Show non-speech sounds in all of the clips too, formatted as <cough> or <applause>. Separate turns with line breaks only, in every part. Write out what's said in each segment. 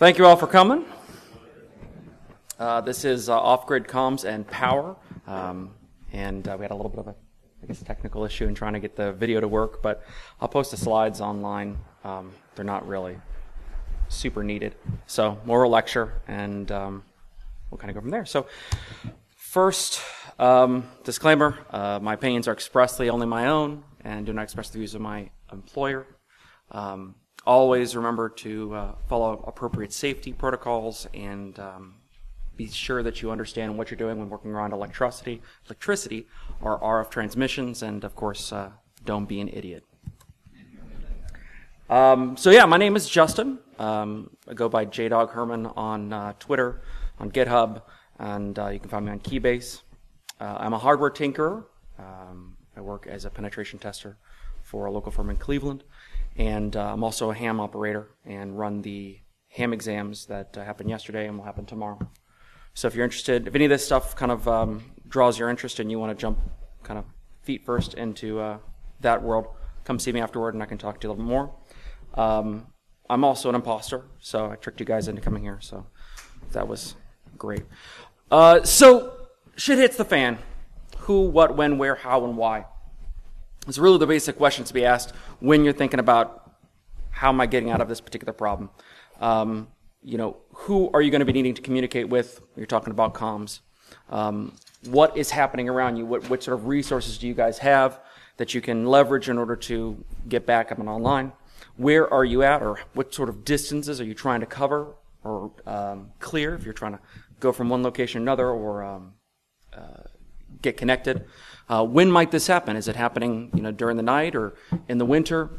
Thank you all for coming. Uh, this is uh, off-grid comms and power, um, and uh, we had a little bit of a, I guess, technical issue in trying to get the video to work. But I'll post the slides online. Um, they're not really super needed, so more a lecture, and um, we'll kind of go from there. So, first um, disclaimer: uh, my opinions are expressly only my own, and do not express the views of my employer. Um, always remember to uh, follow appropriate safety protocols and um, be sure that you understand what you're doing when working around electricity, electricity or RF transmissions, and of course, uh, don't be an idiot. Um, so yeah, my name is Justin. Um, I go by JDog Herman on uh, Twitter, on GitHub, and uh, you can find me on Keybase. Uh, I'm a hardware tinkerer. Um, I work as a penetration tester for a local firm in Cleveland. And uh, I'm also a ham operator and run the ham exams that uh, happened yesterday and will happen tomorrow. So if you're interested, if any of this stuff kind of um, draws your interest and you want to jump kind of feet first into uh, that world, come see me afterward and I can talk to you a little bit more. Um, I'm also an imposter, so I tricked you guys into coming here. So that was great. Uh, so shit hits the fan. Who, what, when, where, how, and why. It's really the basic questions to be asked when you're thinking about how am I getting out of this particular problem. Um, you know, who are you going to be needing to communicate with? You're talking about comms. Um, what is happening around you? What, what sort of resources do you guys have that you can leverage in order to get back up and online? Where are you at, or what sort of distances are you trying to cover or um, clear if you're trying to go from one location to another or um, uh, get connected? Uh, when might this happen? Is it happening, you know, during the night or in the winter?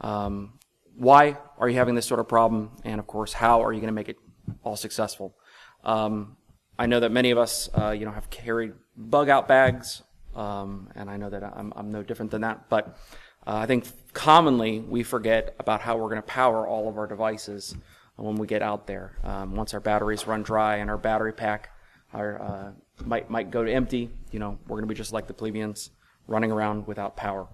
Um, why are you having this sort of problem? And of course, how are you going to make it all successful? Um, I know that many of us, uh, you know, have carried bug out bags, um, and I know that I'm, I'm, no different than that. But uh, I think commonly we forget about how we're going to power all of our devices when we get out there. Um, once our batteries run dry and our battery pack are uh, might might go to empty. You know, we're going to be just like the plebeians, running around without power.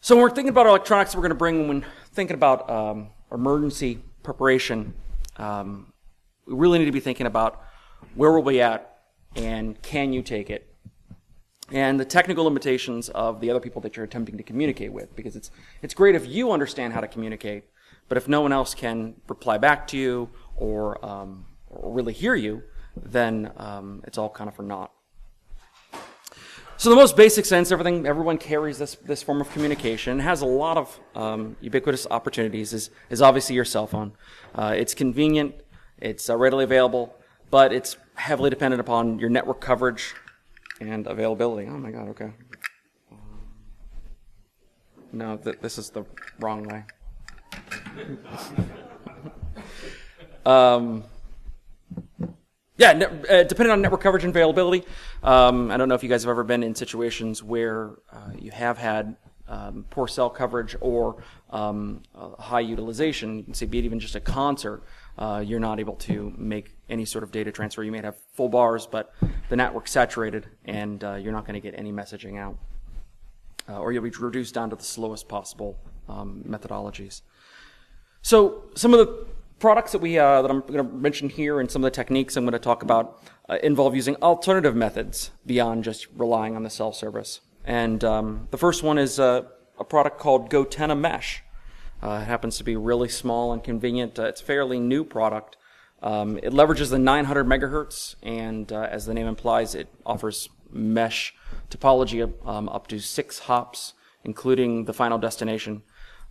So when we're thinking about electronics, we're going to bring when thinking about um, emergency preparation. Um, we really need to be thinking about where we'll we at and can you take it and the technical limitations of the other people that you're attempting to communicate with because it's it's great if you understand how to communicate but if no one else can reply back to you or, um, or really hear you then um, it's all kind of for naught. So the most basic sense, everything, everyone carries this, this form of communication. Has a lot of um, ubiquitous opportunities. Is is obviously your cell phone. Uh, it's convenient. It's uh, readily available, but it's heavily dependent upon your network coverage and availability. Oh my God. Okay. No, th- this is the wrong way. <laughs> um, yeah, uh, depending on network coverage and availability. Um, I don't know if you guys have ever been in situations where uh, you have had um, poor cell coverage or um, high utilization. You can see, be it even just a concert, uh, you're not able to make any sort of data transfer. You may have full bars, but the network's saturated, and uh, you're not going to get any messaging out. Uh, or you'll be reduced down to the slowest possible um, methodologies. So, some of the products that we uh, that I'm going to mention here and some of the techniques I'm going to talk about uh, involve using alternative methods beyond just relying on the cell service. And um, the first one is uh, a product called Gotenna Mesh. Uh, it happens to be really small and convenient. Uh, it's a fairly new product. Um, it leverages the 900 megahertz, and uh, as the name implies, it offers mesh topology um, up to six hops, including the final destination,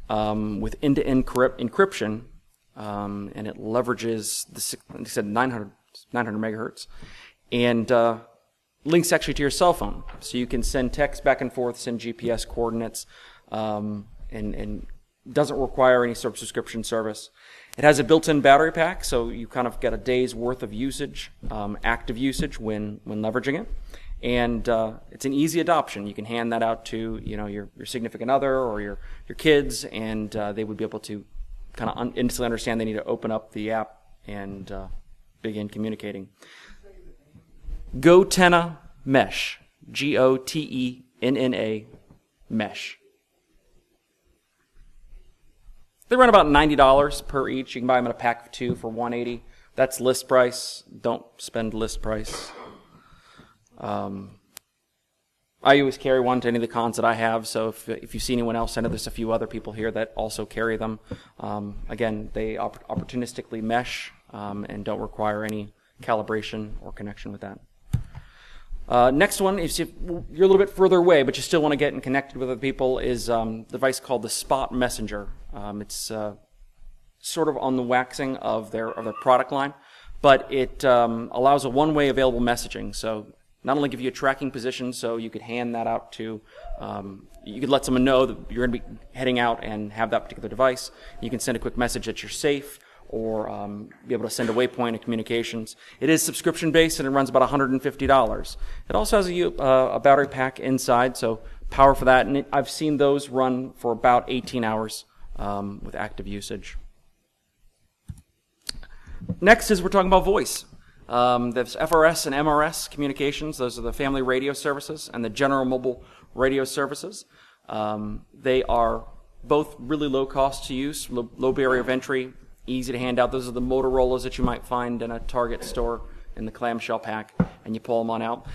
um, with end-to-end encryption um, and it leverages the I said 900 900 megahertz, and uh, links actually to your cell phone, so you can send text back and forth, send GPS coordinates, um, and and doesn't require any sort of subscription service. It has a built-in battery pack, so you kind of get a day's worth of usage, um, active usage when when leveraging it, and uh, it's an easy adoption. You can hand that out to you know your your significant other or your your kids, and uh, they would be able to kind of un- instantly understand they need to open up the app and uh, begin communicating. Gotenna Mesh. G O T E N N A Mesh. they run about ninety dollars per each. You can buy them in a pack of two for one eighty. That's list price. Don't spend list price. Um, I always carry one to any of the cons that I have. So if, if you see anyone else, I know there's a few other people here that also carry them. Um, again, they opp- opportunistically mesh um, and don't require any calibration or connection with that. Uh, next one, if you're a little bit further away, but you still want to get in connected with other people, is um, the device called the Spot Messenger. Um, it's uh, sort of on the waxing of their of their product line, but it um, allows a one-way available messaging. So not only give you a tracking position, so you could hand that out to, um, you could let someone know that you're going to be heading out and have that particular device. You can send a quick message that you're safe, or um, be able to send a waypoint of communications. It is subscription based and it runs about $150. It also has a, uh, a battery pack inside, so power for that. And it, I've seen those run for about 18 hours um, with active usage. Next is we're talking about voice. Um, there's FRS and MRS communications. Those are the family radio services and the general mobile radio services. Um, they are both really low cost to use, low, low, barrier of entry, easy to hand out. Those are the Motorola's that you might find in a Target store in the clamshell pack, and you pull them on out.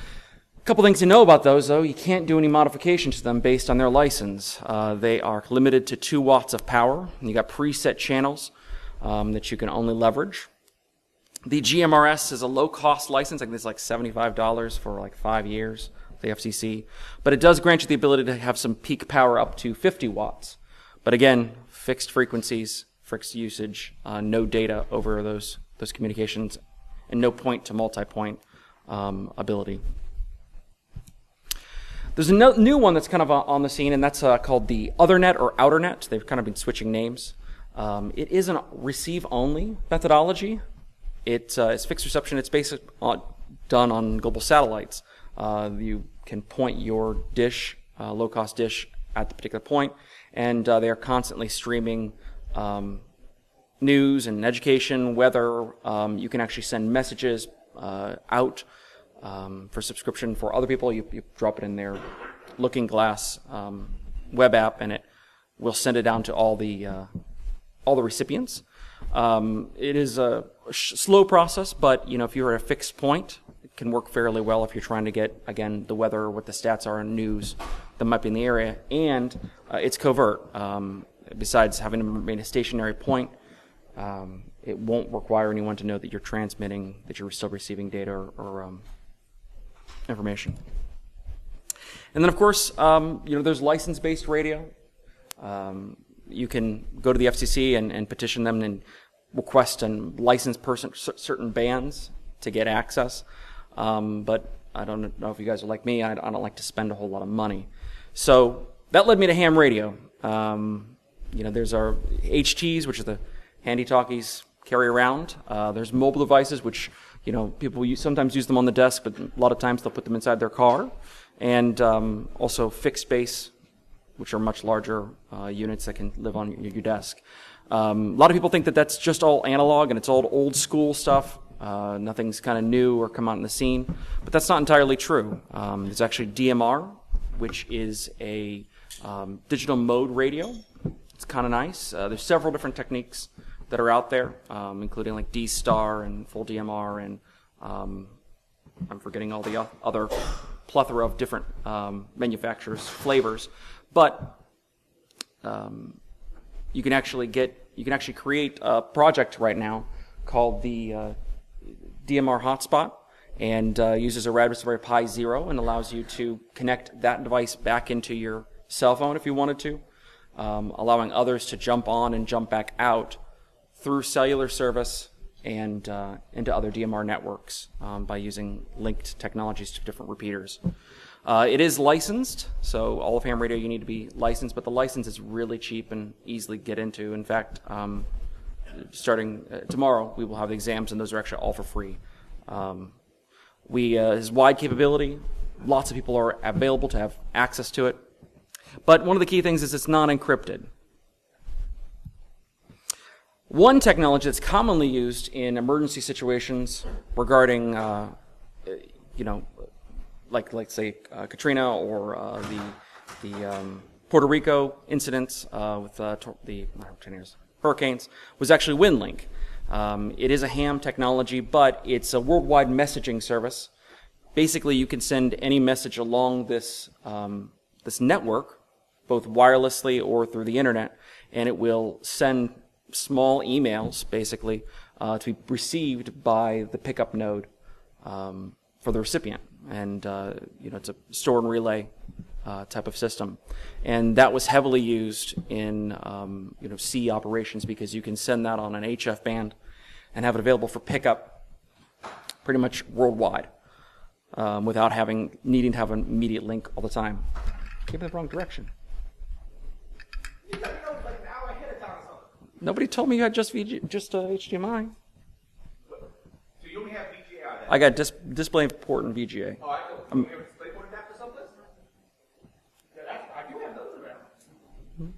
A couple things to know about those, though. You can't do any modifications to them based on their license. Uh, they are limited to two watts of power. You got preset channels um, that you can only leverage. The GMRS is a low cost license. I think it's like $75 for like five years, the FCC. But it does grant you the ability to have some peak power up to 50 watts. But again, fixed frequencies, fixed usage, uh, no data over those, those communications, and no point to multi point um, ability. There's a no, new one that's kind of uh, on the scene, and that's uh, called the Othernet or Outernet. They've kind of been switching names. Um, it is a receive only methodology. It uh, fixed reception. It's basically done on global satellites. Uh, you can point your dish, uh, low cost dish, at the particular point, and uh, they are constantly streaming um, news and education, weather. Um, you can actually send messages uh, out um, for subscription for other people. You, you, drop it in their Looking Glass um, web app, and it will send it down to all the uh, all the recipients. Um, it is a slow process, but you know if you're at a fixed point, it can work fairly well if you're trying to get again the weather, what the stats are, and news that might be in the area, and uh, it's covert. Um, besides having to remain a stationary point, um, it won't require anyone to know that you're transmitting, that you're still receiving data or, or um, information. And then, of course, um, you know, there's license-based radio. Um, you can go to the FCC and, and petition them and request and license person, certain bands to get access. Um, but I don't know if you guys are like me. I, don't like to spend a whole lot of money. So that led me to ham radio. Um, you know, there's our HTs, which are the handy talkies carry around. Uh, there's mobile devices, which you know people use, sometimes use them on the desk, but a lot of times they'll put them inside their car. And um, also fixed base which are much larger uh, units that can live on your desk. Um, a lot of people think that that's just all analog and it's all old school stuff. Uh, nothing's kind of new or come out in the scene, but that's not entirely true. Um, there's actually DMR, which is a um, digital mode radio. It's kind of nice. Uh, there's several different techniques that are out there, um, including like D Star and full DMR, and um, I'm forgetting all the other plethora of different um, manufacturers' flavors. But um, you can actually get you can actually create a project right now called the uh, DMR hotspot and uh, uses a Raspberry Pi Zero and allows you to connect that device back into your cell phone if you wanted to, um, allowing others to jump on and jump back out through cellular service and uh, into other DMR networks um, by using linked technologies to different repeaters. Uh, it is licensed, so all of ham radio you need to be licensed, but the license is really cheap and easily get into. In fact, um, starting uh, tomorrow, we will have the exams, and those are actually all for free. Um, we uh, has wide capability. Lots of people are available to have access to it. But one of the key things is it's not encrypted. One technology that's commonly used in emergency situations regarding, uh, you know, like like say uh, Katrina or uh, the the um, Puerto Rico incidents uh, with uh, tor- the hurricanes, was actually WinLink. Um, it is a ham technology, but it's a worldwide messaging service. Basically, you can send any message along this um, this network, both wirelessly or through the internet, and it will send small emails, basically, uh, to be received by the pickup node um, for the recipient. And uh, you know, it's a store and relay uh, type of system, and that was heavily used in um, you know sea operations because you can send that on an HF band and have it available for pickup pretty much worldwide um, without having needing to have an immediate link all the time. Came in the wrong direction. Nobody told me you had just VG, just uh, HDMI.
So you only have VGA on that?
I got dis- display port and VGA.
Oh, I know. You have adapter someplace? Yeah, that's, I do have those around.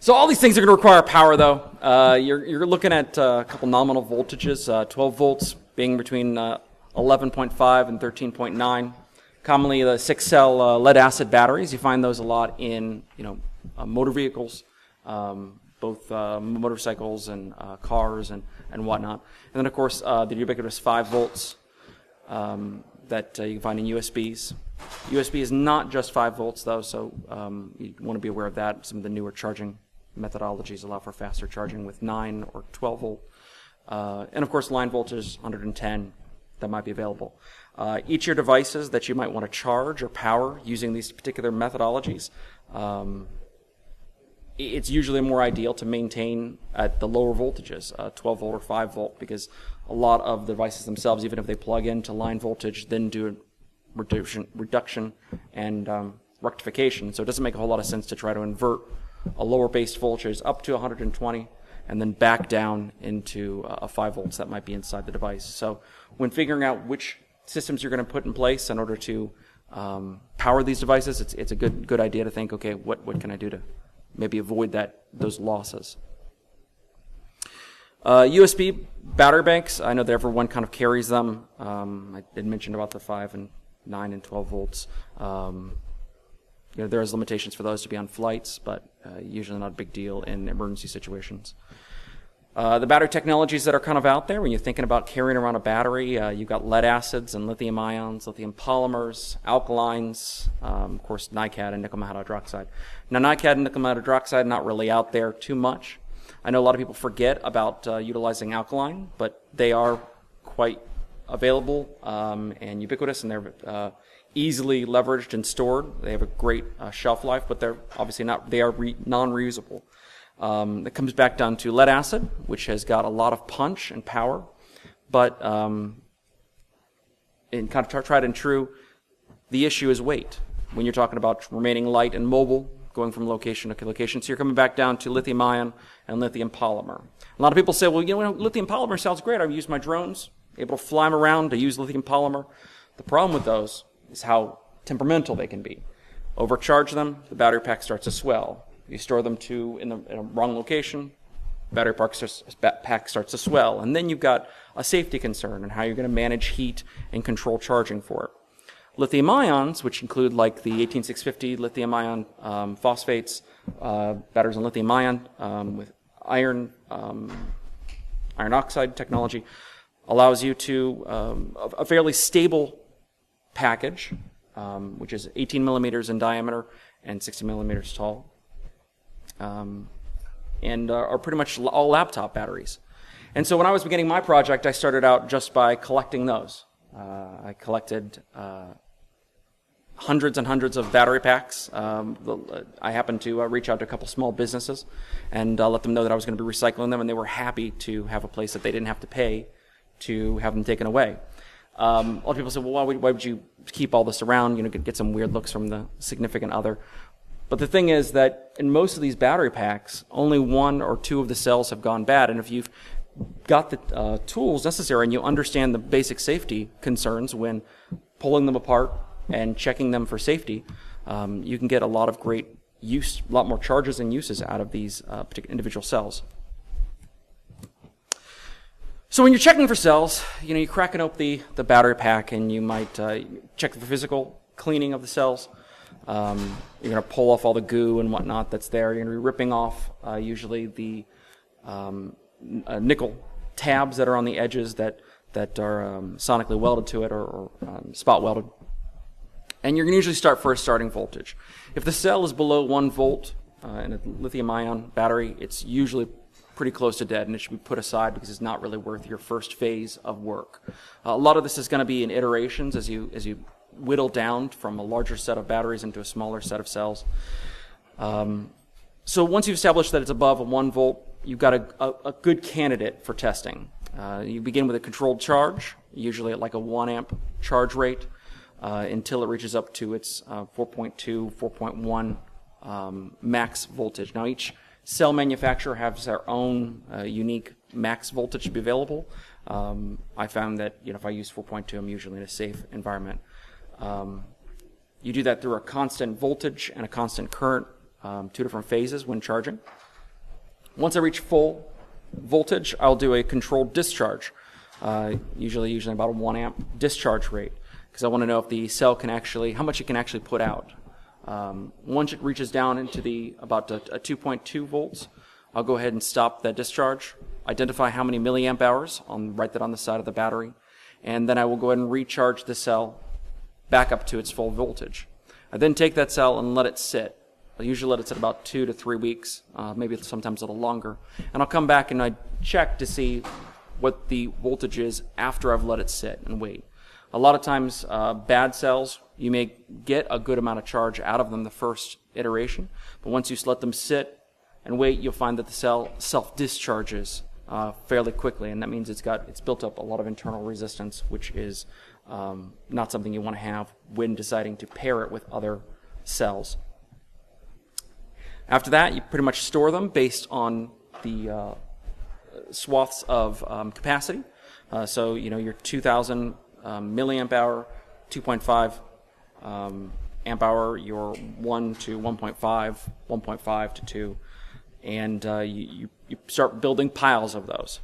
So all these things are going to require power, though. Uh, you're, you're looking at uh, a couple nominal voltages, uh, 12 volts being between uh, 11.5 and 13.9. Commonly, the six-cell uh, lead-acid batteries. You find those a lot in you know uh, motor vehicles, um, both uh, motorcycles and uh, cars and, and whatnot. And then, of course, uh, the ubiquitous 5 volts um, that uh, you can find in USBs. USB is not just 5 volts, though, so um, you want to be aware of that. Some of the newer charging methodologies allow for faster charging with 9 or 12 volt. Uh, and of course, line voltage 110 that might be available. Uh, each of your devices that you might want to charge or power using these particular methodologies, um, it's usually more ideal to maintain at the lower voltages, uh, 12 volt or 5 volt, because a lot of the devices themselves, even if they plug into line voltage, then do reduction, reduction and um, rectification. So it doesn't make a whole lot of sense to try to invert a lower base voltage up to 120 and then back down into uh, a 5 volts that might be inside the device. So when figuring out which systems you're going to put in place in order to um, power these devices, it's, it's a good, good idea to think, okay, what, what can I do to maybe avoid that, those losses? Uh, USB battery banks, I know that everyone kind of carries them. Um, I did mention about the 5 and 9 and 12 volts. Um, you know, there is limitations for those to be on flights, but uh, usually not a big deal in emergency situations. Uh, the battery technologies that are kind of out there, when you're thinking about carrying around a battery, uh, you've got lead acids and lithium ions, lithium polymers, alkalines, um, of course, NiCad and nickel hydroxide. Now, NiCad and nickel hydroxide not really out there too much. I know a lot of people forget about uh, utilizing alkaline, but they are quite available um, and ubiquitous, and they're uh, easily leveraged and stored. They have a great uh, shelf life, but they're obviously not. They are re- non-reusable. Um, it comes back down to lead acid, which has got a lot of punch and power, but um, in kind of tried and true, the issue is weight. When you're talking about remaining light and mobile, going from location to location, so you're coming back down to lithium ion and lithium polymer. A lot of people say, well, you know, lithium polymer sounds great. I've used my drones, able to fly them around to use lithium polymer. The problem with those is how temperamental they can be. Overcharge them, the battery pack starts to swell. You store them to in the in a wrong location, battery pack starts, pack starts to swell, and then you've got a safety concern and how you're going to manage heat and control charging for it. Lithium ions, which include like the 18650 lithium ion um, phosphates, uh, batteries on lithium ion um, with iron um, iron oxide technology, allows you to um, a, a fairly stable package, um, which is 18 millimeters in diameter and 60 millimeters tall, um, and uh, are pretty much all laptop batteries. And so when I was beginning my project, I started out just by collecting those. Uh, I collected uh, hundreds and hundreds of battery packs. Um, I happened to uh, reach out to a couple small businesses and uh, let them know that I was going to be recycling them, and they were happy to have a place that they didn't have to pay to have them taken away. Um, a lot of people say, well, why would, why would you keep all this around? You know, get, get some weird looks from the significant other. But the thing is that in most of these battery packs, only one or two of the cells have gone bad. And if you've got the uh, tools necessary and you understand the basic safety concerns when pulling them apart and checking them for safety, um, you can get a lot of great use, a lot more charges and uses out of these uh, particular individual cells. So when you're checking for cells, you know, you're cracking open the, the battery pack and you might uh, check for physical cleaning of the cells. Um, you're going to pull off all the goo and whatnot that's there. You're going to be ripping off uh, usually the um, uh, nickel tabs that are on the edges that that are um, sonically welded to it or, or um, spot welded. And you're going to usually start for a starting voltage. If the cell is below one volt uh, in a lithium-ion battery, it's usually pretty close to dead, and it should be put aside because it's not really worth your first phase of work. Uh, a lot of this is going to be in iterations as you as you whittle down from a larger set of batteries into a smaller set of cells. Um, so once you've established that it's above a one volt, you've got a, a, a good candidate for testing. Uh, you begin with a controlled charge, usually at like a one amp charge rate, uh, until it reaches up to its uh, 4.2, 4.1 um, max voltage. Now each cell manufacturer has their own uh, unique max voltage to be available. Um, I found that you know if I use 4.2, I'm usually in a safe environment. Um, you do that through a constant voltage and a constant current, um, two different phases when charging. Once I reach full voltage, I'll do a controlled discharge, uh, usually using about a one amp discharge rate, because I want to know if the cell can actually, how much it can actually put out. Um, once it reaches down into the about a, a 2.2 volts, I'll go ahead and stop that discharge, identify how many milliamp hours, I'll write that on the side of the battery, and then I will go ahead and recharge the cell back up to its full voltage. I then take that cell and let it sit. I usually let it sit about two to three weeks, uh, maybe sometimes a little longer. And I'll come back and I check to see what the voltage is after I've let it sit and wait. A lot of times, uh, bad cells, you may get a good amount of charge out of them the first iteration, but once you let them sit and wait, you'll find that the cell self discharges uh, fairly quickly, and that means it's got it's built up a lot of internal resistance, which is um, not something you want to have when deciding to pair it with other cells. After that, you pretty much store them based on the uh, swaths of um, capacity. Uh, so, you know, your 2,000 um, milliamp hour, 2.5 um, amp hour, your 1 to 1.5, 1.5 to 2, and uh, you, you start building piles of those.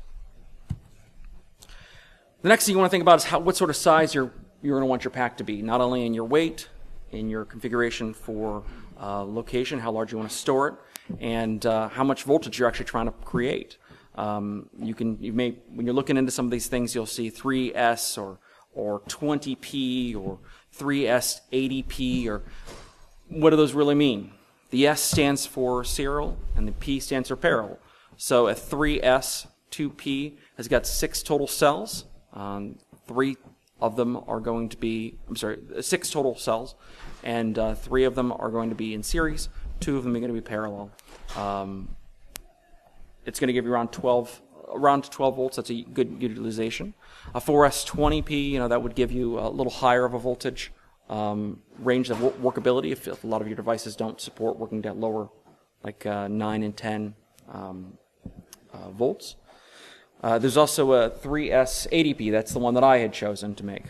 The next thing you want to think about is how, what sort of size you're, you're going to want your pack to be, not only in your weight, in your configuration for uh, location, how large you want to store it, and uh, how much voltage you're actually trying to create. Um, you can, you may, when you're looking into some of these things, you'll see 3S or, or 20P or 3S 80P or what do those really mean? The S stands for serial and the P stands for parallel. So a 3S 2P has got six total cells. Um, three of them are going to be, I'm sorry, six total cells, and uh, three of them are going to be in series. Two of them are going to be parallel. Um, it's going to give you around 12, around 12 volts. That's a good utilization. A 4S20P, you know, that would give you a little higher of a voltage um, range of workability if, if, a lot of your devices don't support working at lower, like uh, 9 and 10 um, uh, volts. Uh, there's also a 3S 80P. That's the one that I had chosen to make.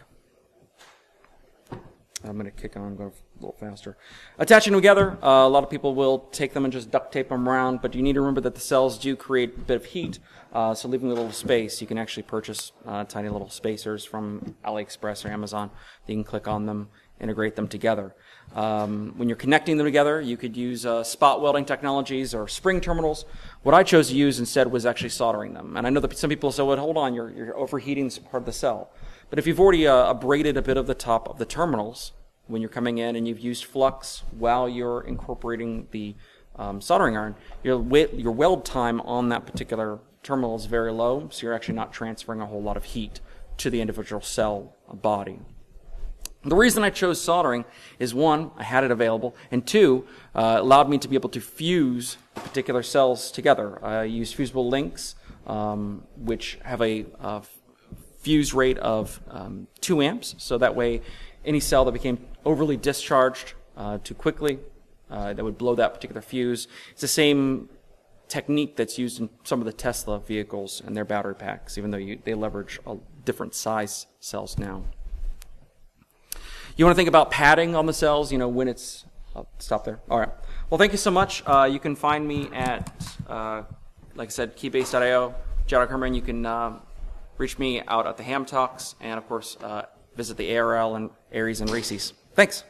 I'm going to kick on, go a little faster. Attaching together, uh, a lot of people will take them and just duct tape them around, but you need to remember that the cells do create a bit of heat, uh, so leaving a little space, you can actually purchase uh, tiny little spacers from AliExpress or Amazon. You can click on them, integrate them together. Um, when you're connecting them together, you could use uh, spot welding technologies or spring terminals. What I chose to use instead was actually soldering them. And I know that some people say, well, hold on, you're, you're overheating this part of the cell. But if you've already uh, abraded a bit of the top of the terminals when you're coming in and you've used flux while you're incorporating the um, soldering iron, your, your weld time on that particular terminal is very low, so you're actually not transferring a whole lot of heat to the individual cell body. The reason I chose soldering is one, I had it available, and two, uh, allowed me to be able to fuse particular cells together. I used fusible links, um, which have a, a, fuse rate of um, 2 amps, so that way any cell that became overly discharged uh, too quickly, uh, that would blow that particular fuse. It's the same technique that's used in some of the Tesla vehicles and their battery packs, even though you, they leverage a different size cells now. You want to think about padding on the cells, you know, when it's. I'll stop there. All right. Well, thank you so much. Uh, you can find me at, uh, like I said, keybase.io. JDog Herman, you can uh, reach me out at the Ham Talks, and of course, uh, visit the ARRL and ARES and RACES. Thanks.